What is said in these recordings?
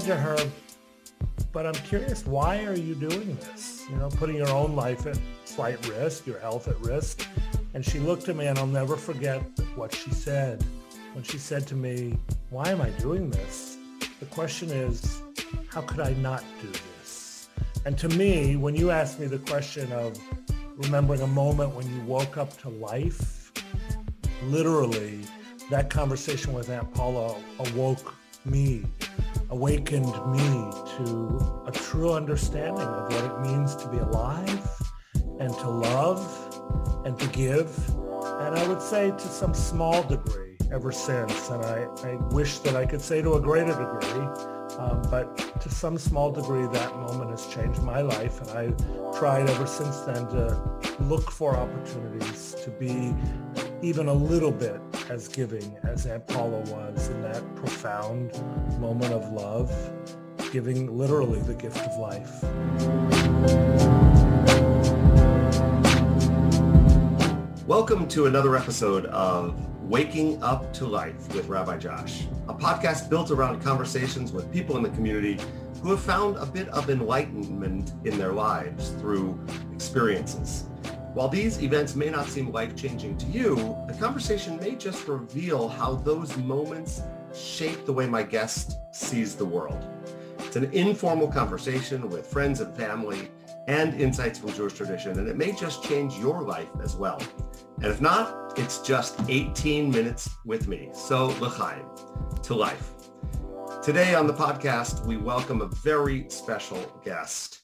said to her, but I'm curious, why are you doing this? You know, putting your own life at slight risk, your health at risk. And she looked at me and I'll never forget what she said. When she said to me, why am I doing this? The question is, how could I not do this? And to me, when you ask me the question of remembering a moment when you woke up to life, literally that conversation with Aunt Paula awoke me, awakened me to a true understanding of what it means to be alive and to love and to give. And I would say to some small degree ever since. And I, I wish that I could say to a greater degree, um, but to some small degree, that moment has changed my life. And I've tried ever since then to look for opportunities to be even a little bit as giving as Aunt Paula was in that profound moment of love, giving literally the gift of life. Welcome to another episode of Waking Up to Life with Rabbi Josh, a podcast built around conversations with people in the community who have found a bit of enlightenment in their lives through experiences. While these events may not seem life-changing to you, the conversation may just reveal how those moments shape the way my guest sees the world. It's an informal conversation with friends and family and insights from Jewish tradition, and it may just change your life as well. And if not, it's just 18 minutes with me. So l'chaim, to life. Today on the podcast, we welcome a very special guest.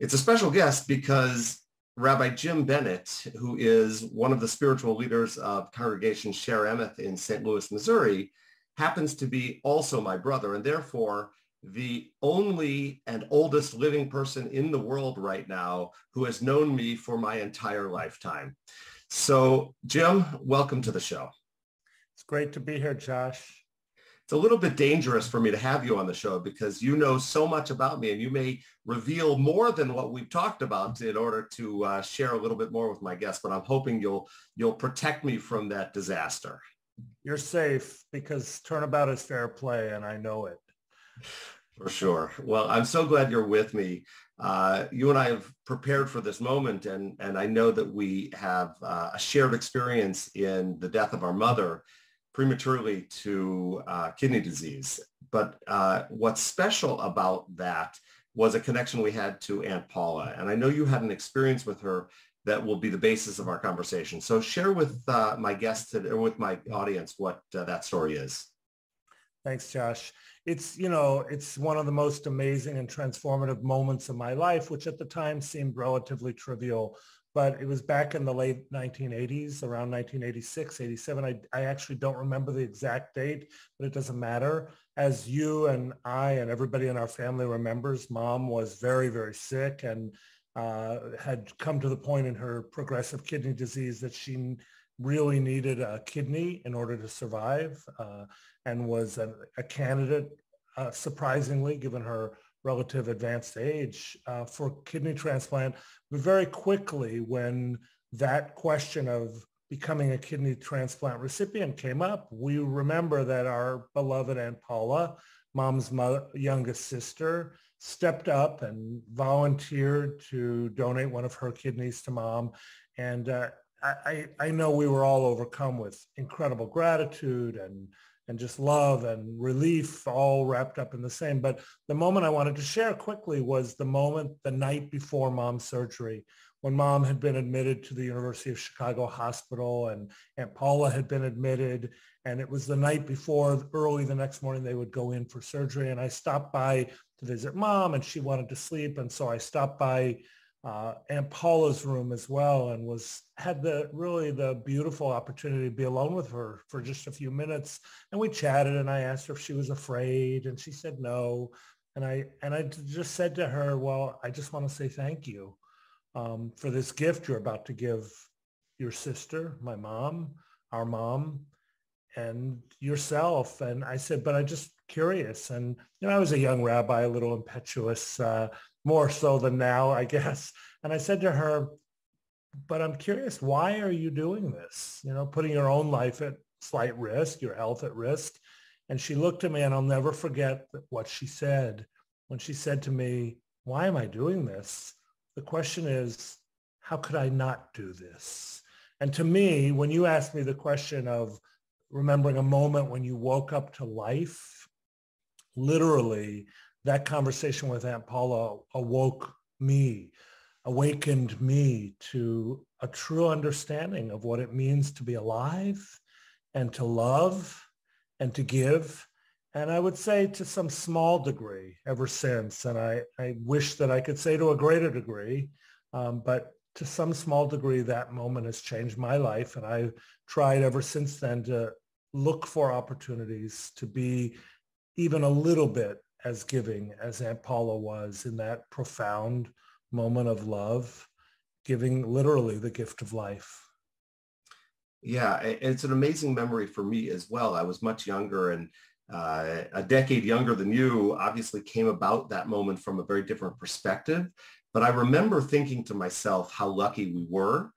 It's a special guest because Rabbi Jim Bennett, who is one of the spiritual leaders of Congregation Shaare Emeth in St. Louis, Missouri, happens to be also my brother and therefore the only and oldest living person in the world right now who has known me for my entire lifetime. So Jim, welcome to the show. It's great to be here, Josh it's a little bit dangerous for me to have you on the show because you know so much about me and you may reveal more than what we've talked about in order to uh, share a little bit more with my guests. But I'm hoping you'll you'll protect me from that disaster. You're safe because turnabout is fair play, and I know it. For sure. Well, I'm so glad you're with me. Uh, you and I have prepared for this moment, and and I know that we have uh, a shared experience in the death of our mother prematurely to uh, kidney disease. But uh, what's special about that was a connection we had to Aunt Paula. And I know you had an experience with her that will be the basis of our conversation. So share with uh, my guests or with my audience what uh, that story is. Thanks, Josh. It's, you know, it's one of the most amazing and transformative moments of my life, which at the time seemed relatively trivial but it was back in the late 1980s, around 1986, 87. I, I actually don't remember the exact date, but it doesn't matter. As you and I and everybody in our family remembers, mom was very, very sick and uh, had come to the point in her progressive kidney disease that she really needed a kidney in order to survive uh, and was a, a candidate, uh, surprisingly, given her relative advanced age uh, for kidney transplant. But very quickly, when that question of becoming a kidney transplant recipient came up, we remember that our beloved Aunt Paula, mom's mother, youngest sister, stepped up and volunteered to donate one of her kidneys to mom. And uh, I, I know we were all overcome with incredible gratitude and and just love and relief all wrapped up in the same. But the moment I wanted to share quickly was the moment the night before mom's surgery when mom had been admitted to the University of Chicago Hospital and Aunt Paula had been admitted. And it was the night before, early the next morning, they would go in for surgery. And I stopped by to visit mom and she wanted to sleep. And so I stopped by uh, Aunt Paula's room as well and was had the really the beautiful opportunity to be alone with her for just a few minutes. And we chatted and I asked her if she was afraid and she said no. And I and I just said to her well I just want to say thank you um, for this gift you're about to give your sister my mom our mom and yourself. And I said but I just curious. And you know I was a young rabbi a little impetuous uh, more so than now, I guess. And I said to her, but I'm curious, why are you doing this? You know, putting your own life at slight risk, your health at risk. And she looked at me and I'll never forget what she said when she said to me, why am I doing this? The question is, how could I not do this? And to me, when you ask me the question of remembering a moment when you woke up to life, literally that conversation with Aunt Paula awoke me, awakened me to a true understanding of what it means to be alive and to love and to give. And I would say to some small degree ever since, and I, I wish that I could say to a greater degree, um, but to some small degree, that moment has changed my life. And I've tried ever since then to look for opportunities to be even a little bit as giving as Aunt Paula was in that profound moment of love, giving literally the gift of life. Yeah, it's an amazing memory for me as well. I was much younger and uh, a decade younger than you obviously came about that moment from a very different perspective. But I remember thinking to myself how lucky we were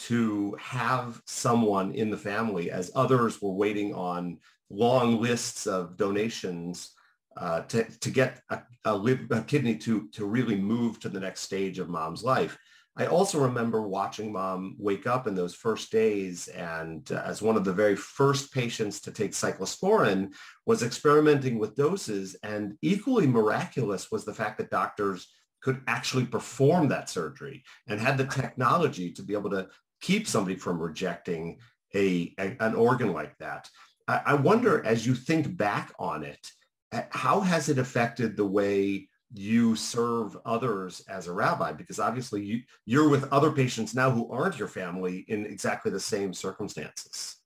to have someone in the family as others were waiting on long lists of donations uh, to, to get a, a, a, kidney to, to really move to the next stage of mom's life. I also remember watching mom wake up in those first days and uh, as one of the very first patients to take cyclosporin was experimenting with doses and equally miraculous was the fact that doctors could actually perform that surgery and had the technology to be able to keep somebody from rejecting a, a an organ like that. I, I wonder as you think back on it, Uh, how has it affected the way you serve others as a rabbi? Because obviously you, you're with other patients now who aren't your family in exactly the same circumstances.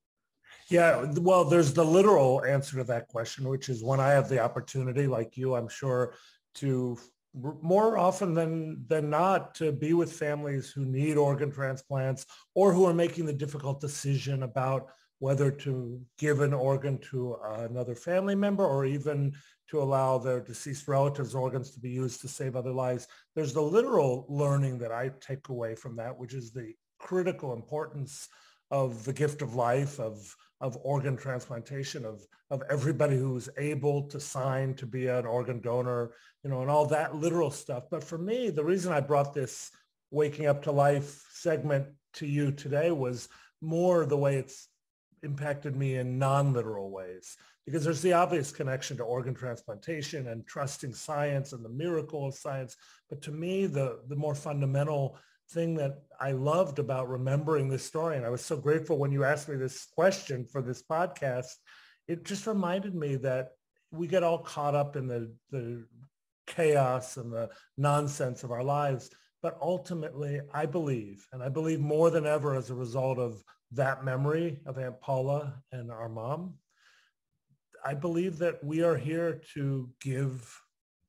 Yeah, well, there's the literal answer to that question, which is when I have the opportunity, like you, I'm sure, to more often than than not to be with families who need organ transplants or who are making the difficult decision about whether to give an organ to another family member or even to allow their deceased relatives' organs to be used to save other lives. There's the literal learning that I take away from that, which is the critical importance of the gift of life, of, of organ transplantation, of, of everybody who's able to sign to be an organ donor, you know, and all that literal stuff. But for me, the reason I brought this Waking Up to Life segment to you today was more the way it's impacted me in non-literal ways because there's the obvious connection to organ transplantation and trusting science and the miracle of science. But to me, the, the more fundamental thing that I loved about remembering this story, and I was so grateful when you asked me this question for this podcast, it just reminded me that we get all caught up in the, the chaos and the nonsense of our lives. But ultimately, I believe, and I believe more than ever as a result of that memory of Aunt Paula and our mom, I believe that we are here to give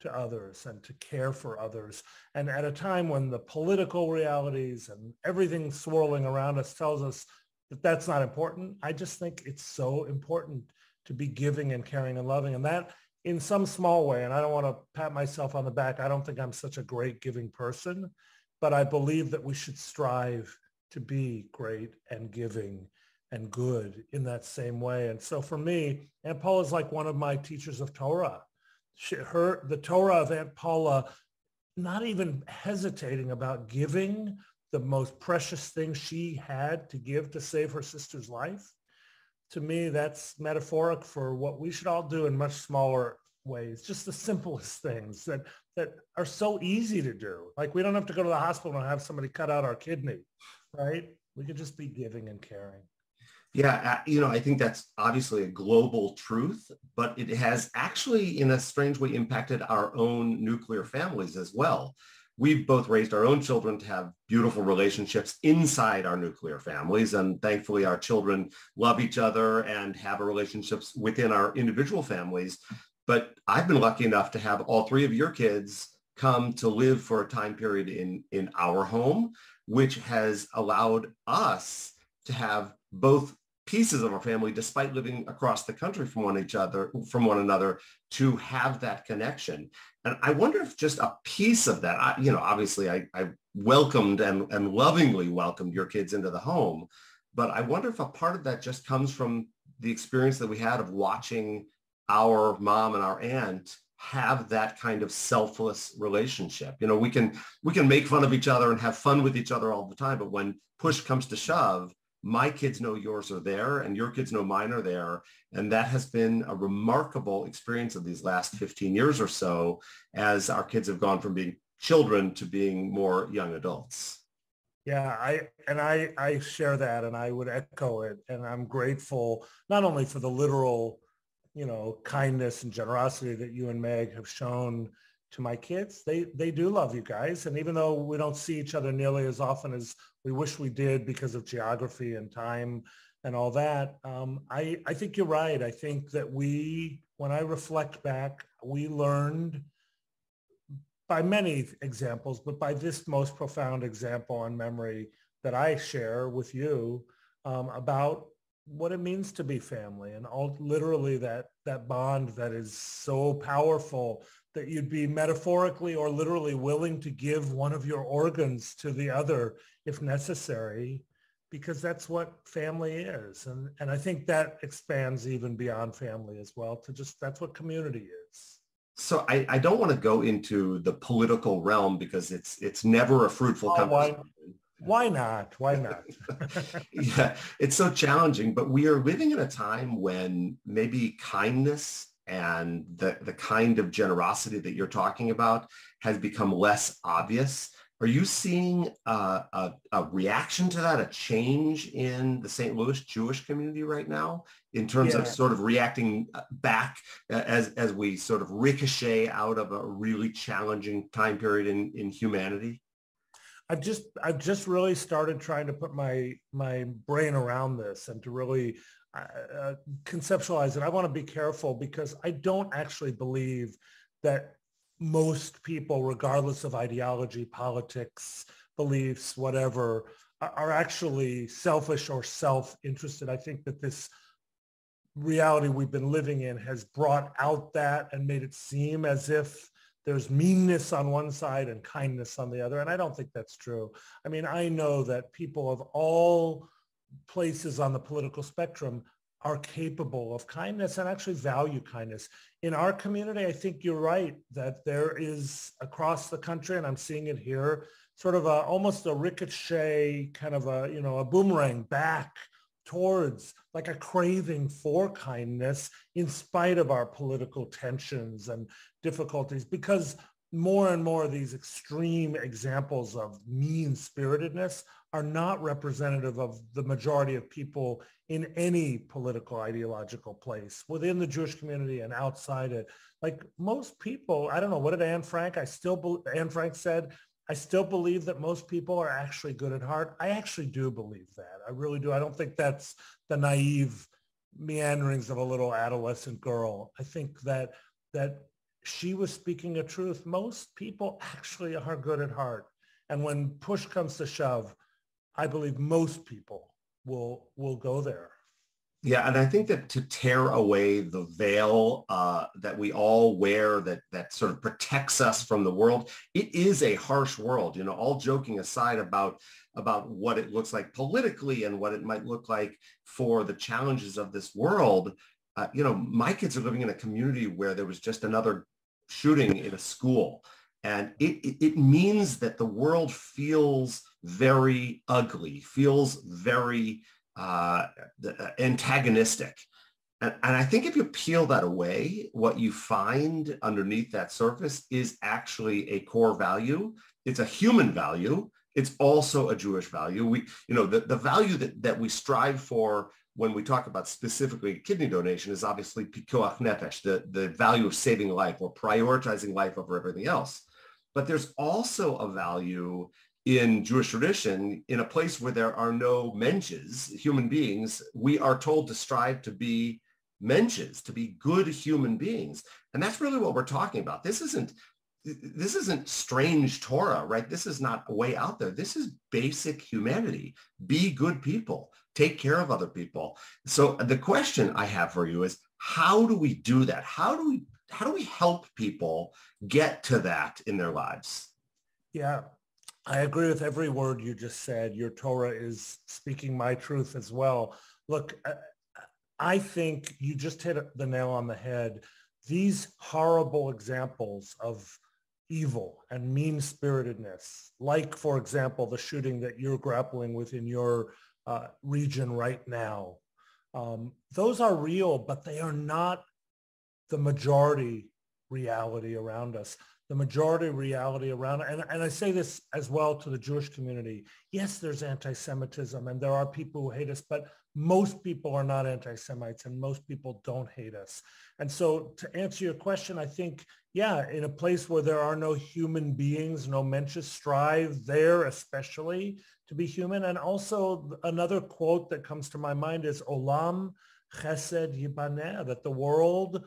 to others and to care for others. And at a time when the political realities and everything swirling around us tells us that that's not important, I just think it's so important to be giving and caring and loving. And that in some small way, and I don't want to pat myself on the back, I don't think I'm such a great giving person, but I believe that we should strive to be great and giving and good in that same way. And so for me, Aunt Paula is like one of my teachers of Torah. She, her, the Torah of Aunt Paula, not even hesitating about giving the most precious thing she had to give to save her sister's life. To me, that's metaphoric for what we should all do in much smaller ways, just the simplest things that, that are so easy to do. Like we don't have to go to the hospital and have somebody cut out our kidney right? We could just be giving and caring. Yeah, uh, you know, I think that's obviously a global truth, but it has actually, in a strange way, impacted our own nuclear families as well. We've both raised our own children to have beautiful relationships inside our nuclear families, and thankfully our children love each other and have relationships within our individual families. But I've been lucky enough to have all three of your kids come to live for a time period in, in our home which has allowed us to have both pieces of our family, despite living across the country from one each other, from one another, to have that connection. And I wonder if just a piece of that, I, you know, obviously I, I welcomed and, and lovingly welcomed your kids into the home, but I wonder if a part of that just comes from the experience that we had of watching our mom and our aunt have that kind of selfless relationship. You know, we can we can make fun of each other and have fun with each other all the time, but when push comes to shove, my kids know yours are there and your kids know mine are there. And that has been a remarkable experience of these last 15 years or so as our kids have gone from being children to being more young adults. Yeah, I and I I share that and I would echo it and I'm grateful not only for the literal, you know, kindness and generosity that you and Meg have shown to my kids. They they do love you guys and even though we don't see each other nearly as often as we wish we did because of geography and time and all that, um, I I think you're right. I think that we when I reflect back, we learned by many examples, but by this most profound example on memory that I share with you um, about what it means to be family and all literally that that bond that is so powerful that you'd be metaphorically or literally willing to give one of your organs to the other if necessary because that's what family is and and I think that expands even beyond family as well to just that's what community is so I, I don't want to go into the political realm because it's it's never a fruitful oh, conversation. Why, not? Why not? yeah, it's so challenging, but we are living in a time when maybe kindness and the, the kind of generosity that you're talking about has become less obvious. Are you seeing uh, a, a, reaction to that, a change in the St. Louis Jewish community right now in terms yeah. of sort of reacting uh, back as, as we sort of ricochet out of a really challenging time period in, in humanity? I've just I've just really started trying to put my my brain around this and to really uh, uh conceptualize it. I want to be careful because I don't actually believe that most people, regardless of ideology, politics, beliefs, whatever, are actually selfish or self-interested. I think that this reality we've been living in has brought out that and made it seem as if there's meanness on one side and kindness on the other. And I don't think that's true. I mean, I know that people of all places on the political spectrum are capable of kindness and actually value kindness. In our community, I think you're right that there is across the country, and I'm seeing it here, sort of a, almost a ricochet kind of a, you know, a boomerang back towards like a craving for kindness in spite of our political tensions and difficulties because more and more of these extreme examples of mean-spiritedness are not representative of the majority of people in any political ideological place within the Jewish community and outside it. Like most people, I don't know, what did Anne Frank, I still, believe Anne Frank said, I still believe that most people are actually good at heart. I actually do believe that. I really do. I don't think that's the naive meanderings of a little adolescent girl. I think that that she was speaking a truth. Most people actually are good at heart. And when push comes to shove, I believe most people will will go there. Yeah, and I think that to tear away the veil uh, that we all wear that that sort of protects us from the world, it is a harsh world. You know, all joking aside about about what it looks like politically and what it might look like for the challenges of this world. Uh, you know, my kids are living in a community where there was just another shooting in a school, and it, it, it means that the world feels very ugly, feels very uh, uh, antagonistic. And, and I think if you peel that away, what you find underneath that surface is actually a core value. It's a human value. It's also a Jewish value. We, you know, the, the value that, that we strive for when we talk about specifically kidney donation is obviously pikuach nefesh, the, the value of saving life or prioritizing life over everything else. But there's also a value in Jewish tradition, in a place where there are no mensches, human beings, we are told to strive to be mensches, to be good human beings. And that's really what we're talking about. This isn't this isn't strange Torah, right? This is not a way out there. This is basic humanity. Be good people. Take care of other people. So the question I have for you is how do we do that? How do we how do we help people get to that in their lives? Yeah, I agree with every word you just said. Your Torah is speaking my truth as well. Look, uh, I think you just hit the nail on the head. These horrible examples of evil and mean-spiritedness, like, for example, the shooting that you're grappling with in your uh, region right now, um, those are real, but they are not the majority reality around us the majority reality around. And, and I say this as well to the Jewish community. Yes, there's anti-Semitism and there are people who hate us, but most people are not anti-Semites and most people don't hate us. And so to answer your question, I think, yeah, in a place where there are no human beings, no mensches, strive there especially to be human. And also another quote that comes to my mind is Olam Chesed Yibaneh, that the world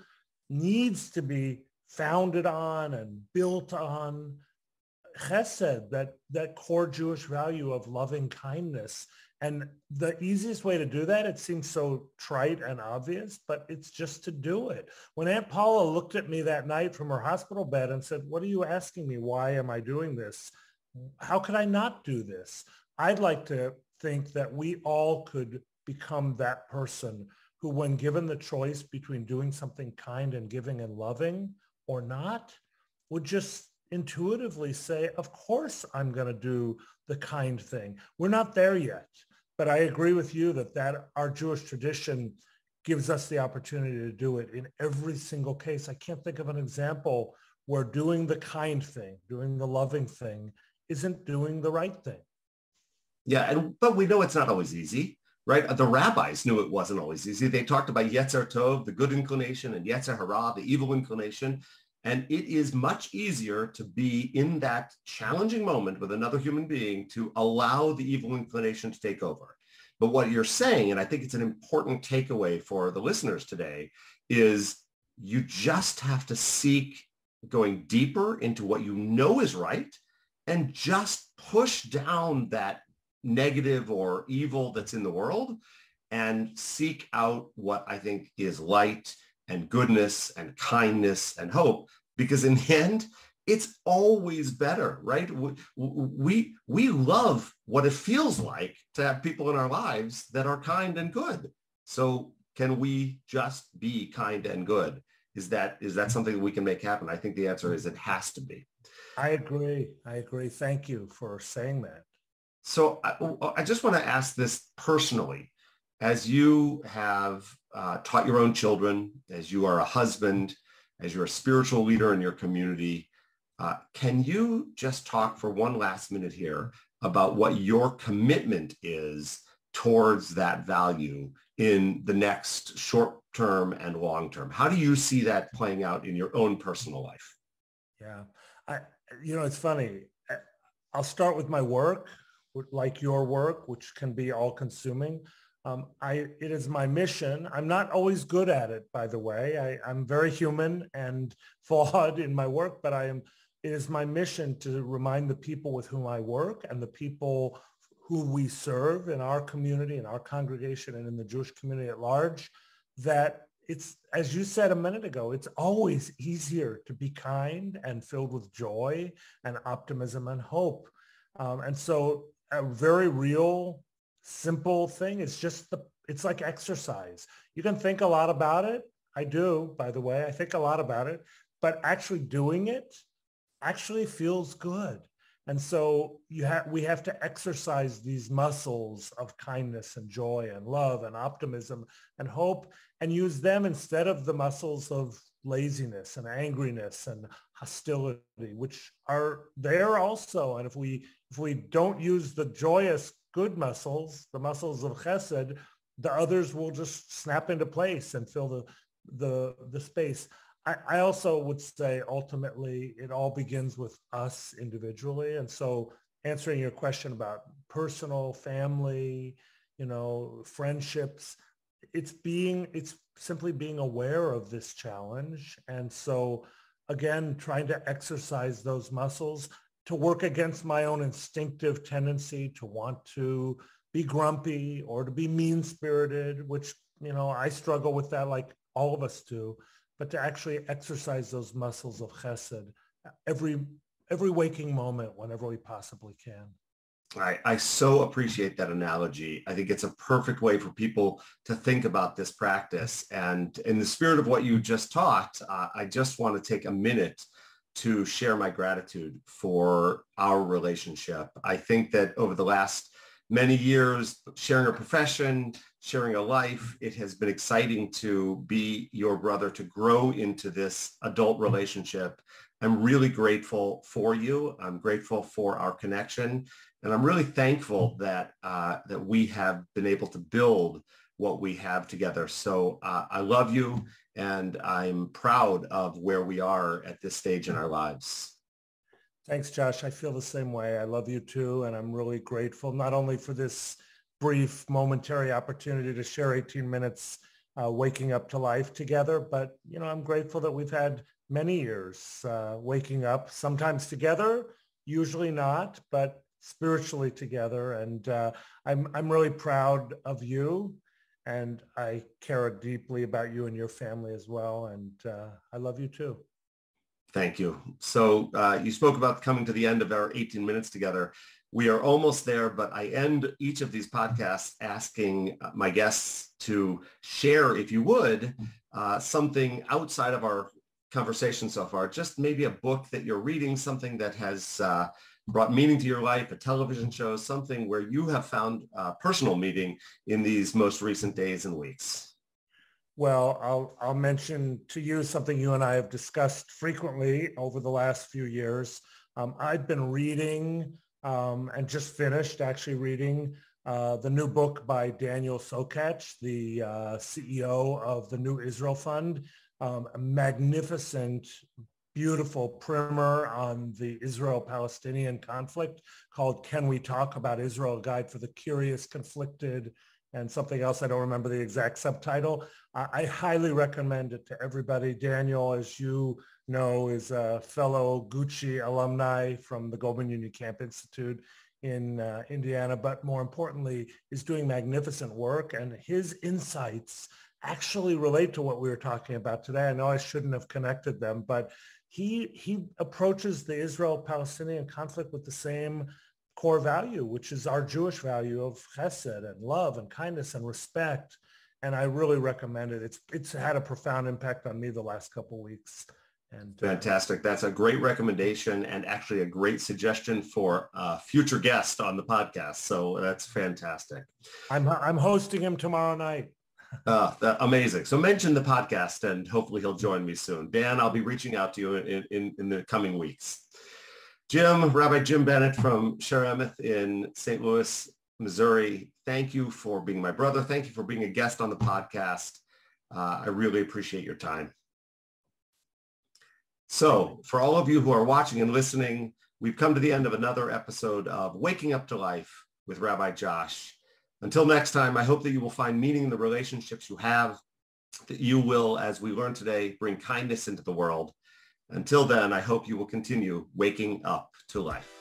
needs to be founded on and built on chesed, that, that core Jewish value of loving kindness. And the easiest way to do that, it seems so trite and obvious, but it's just to do it. When Aunt Paula looked at me that night from her hospital bed and said, what are you asking me? Why am I doing this? How could I not do this? I'd like to think that we all could become that person who, when given the choice between doing something kind and giving and loving, or not would just intuitively say, of course I'm going to do the kind thing. We're not there yet, but I agree with you that, that our Jewish tradition gives us the opportunity to do it in every single case. I can't think of an example where doing the kind thing, doing the loving thing, isn't doing the right thing. Yeah, and but we know it's not always easy, right? The rabbis knew it wasn't always easy. They talked about Yetzer Tov, the good inclination, and Yetzer Hara, the evil inclination. And it is much easier to be in that challenging moment with another human being to allow the evil inclination to take over. But what you're saying, and I think it's an important takeaway for the listeners today, is you just have to seek going deeper into what you know is right and just push down that negative or evil that's in the world and seek out what I think is light and goodness and kindness and hope because in the end it's always better right? We we love what it feels like to have people in our lives that are kind and good. So can we just be kind and good? Is that is that something that we can make happen? I think the answer is it has to be. I agree. I agree. Thank you for saying that so i, I just want to ask this personally as you have uh, taught your own children, as you are a husband, as you're a spiritual leader in your community, uh, can you just talk for one last minute here about what your commitment is towards that value in the next short term and long term? How do you see that playing out in your own personal life? Yeah, I, you know, it's funny. I'll start with my work, like your work, which can be all consuming. Um, I, it is my mission. I'm not always good at it, by the way. I, I'm very human and flawed in my work, but I am. It is my mission to remind the people with whom I work and the people who we serve in our community, in our congregation, and in the Jewish community at large, that it's, as you said a minute ago, it's always easier to be kind and filled with joy and optimism and hope. Um, and so a very real simple thing. It's just the, it's like exercise. You can think a lot about it. I do, by the way. I think a lot about it, but actually doing it actually feels good. And so you have, we have to exercise these muscles of kindness and joy and love and optimism and hope and use them instead of the muscles of laziness and angriness and hostility, which are there also. And if we, if we don't use the joyous good muscles, the muscles of chesed, the others will just snap into place and fill the, the, the space. I, I also would say ultimately it all begins with us individually. And so answering your question about personal, family, you know, friendships, it's being, it's simply being aware of this challenge. And so again, trying to exercise those muscles to work against my own instinctive tendency to want to be grumpy or to be mean-spirited, which, you know, I struggle with that like all of us do, but to actually exercise those muscles of chesed every, every waking moment whenever we possibly can. I, I so appreciate that analogy. I think it's a perfect way for people to think about this practice. And in the spirit of what you just taught, uh, I just want to take a minute to share my gratitude for our relationship. I think that over the last many years, sharing a profession, sharing a life, it has been exciting to be your brother, to grow into this adult relationship. I'm really grateful for you. I'm grateful for our connection. And I'm really thankful that, uh, that we have been able to build what we have together. So uh, I love you and I'm proud of where we are at this stage in our lives. Thanks, Josh. I feel the same way. I love you too, and I'm really grateful not only for this brief momentary opportunity to share 18 minutes uh, waking up to life together, but you know, I'm grateful that we've had many years uh, waking up, sometimes together, usually not, but spiritually together. And uh, I'm I'm really proud of you and I care deeply about you and your family as well. And uh, I love you too. Thank you. So uh, you spoke about coming to the end of our 18 minutes together. We are almost there, but I end each of these podcasts asking uh, my guests to share, if you would, uh, something outside of our conversation so far, just maybe a book that you're reading, something that has uh, brought meaning to your life, a television show, something where you have found uh, personal meaning in these most recent days and weeks? Well, I'll, I'll mention to you something you and I have discussed frequently over the last few years. Um, I've been reading um, and just finished actually reading uh, the new book by Daniel Sokatch, the uh, CEO of the New Israel Fund. Um, a magnificent beautiful primer on the Israel-Palestinian conflict called Can We Talk About Israel? A Guide for the Curious, Conflicted, and something else. I don't remember the exact subtitle. I, I highly recommend it to everybody. Daniel, as you know, is a fellow GUCI alumni from the Goldman Union Camp Institute in uh, Indiana, but more importantly, is doing magnificent work and his insights actually relate to what we were talking about today. I know I shouldn't have connected them, but he he approaches the Israel-Palestinian conflict with the same core value, which is our Jewish value of chesed and love and kindness and respect. And I really recommend it. It's it's had a profound impact on me the last couple weeks. And uh, fantastic. That's a great recommendation and actually a great suggestion for a future guest on the podcast. So that's fantastic. I'm I'm hosting him tomorrow night. Uh, amazing. So mention the podcast and hopefully he'll join me soon. Dan, I'll be reaching out to you in, in, in the coming weeks. Jim, Rabbi Jim Bennett from Shaare Emeth in St. Louis, Missouri. Thank you for being my brother. Thank you for being a guest on the podcast. Uh, I really appreciate your time. So for all of you who are watching and listening, we've come to the end of another episode of Waking Up to Life with Rabbi Josh. Until next time, I hope that you will find meaning in the relationships you have, that you will, as we learned today, bring kindness into the world. Until then, I hope you will continue waking up to life.